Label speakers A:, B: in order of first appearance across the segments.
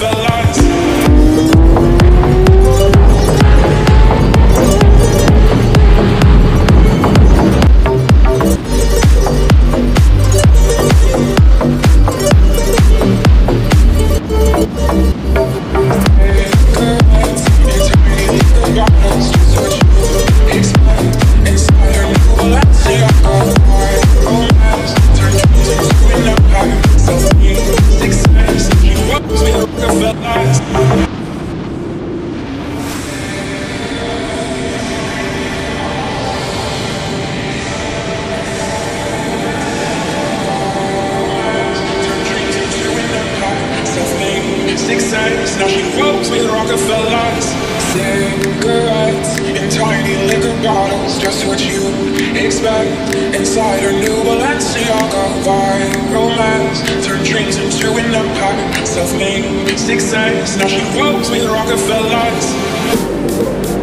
A: Rockefellers. Cigarettes in tiny liquor bottles, just what you expect. Inside Self-made success, now she rolls with Rockefellers.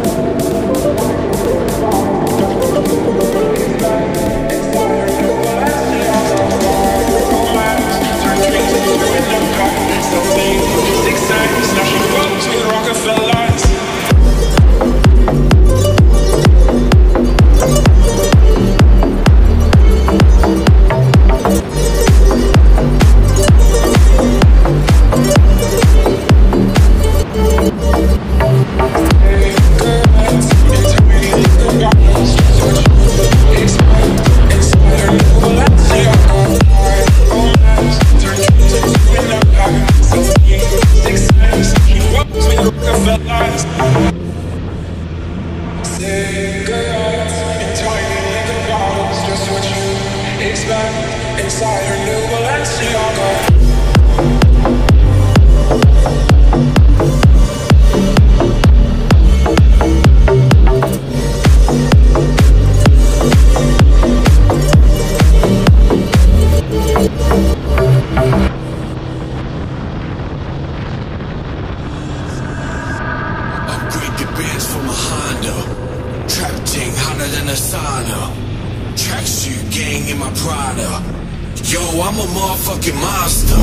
A: Inside her new Balenciaga
B: bands Honda. Trap ting hotter than a sauna. Tracksuit gang in my Prada. Yo, I'm a motherfucking monster.